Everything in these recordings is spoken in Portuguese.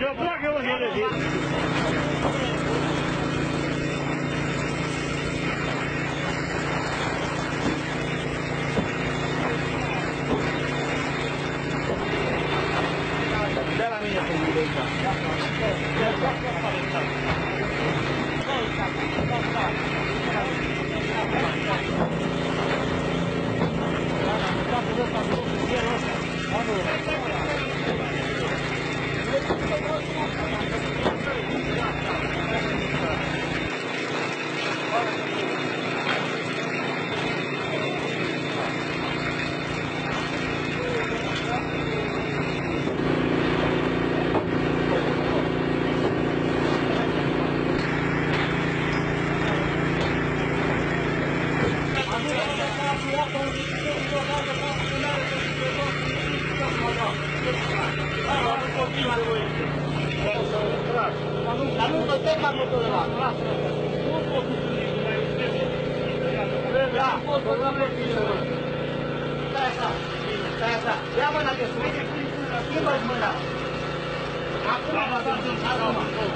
Yo creo que vos Ia mâna că să vede cum e până la schimbă-și mâna. Acum a fost.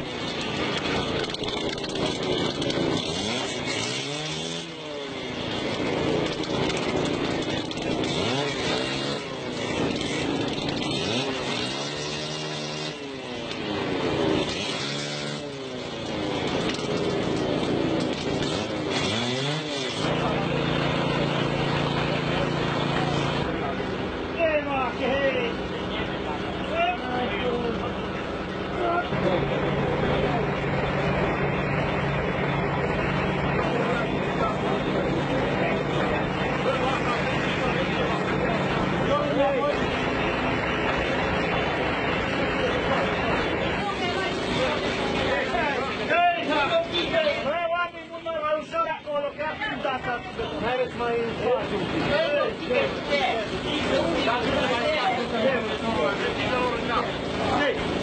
Hey!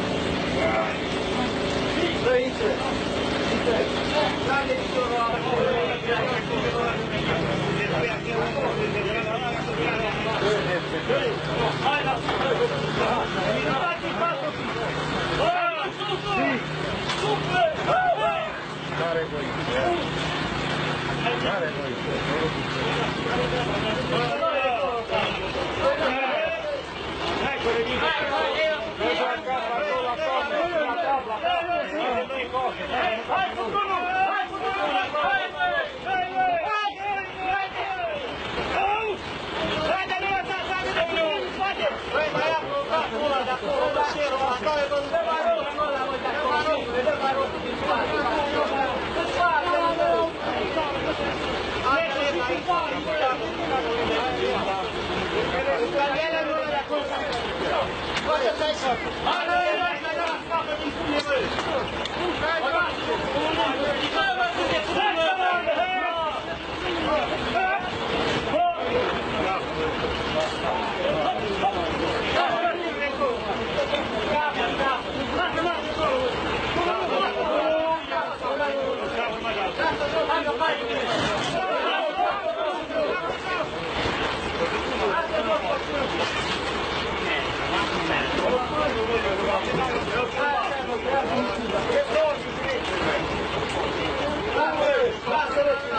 Hai, hai, hai!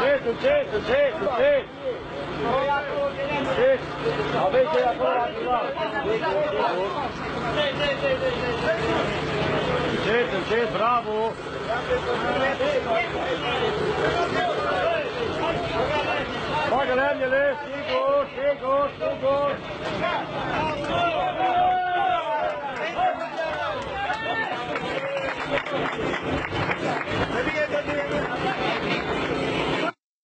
cedo, cedo, cedo. Cedo. Talvez seja agora do lado. Cedo, cedo, bravo. Guilherme, ali. Cinco, cinco, cinco.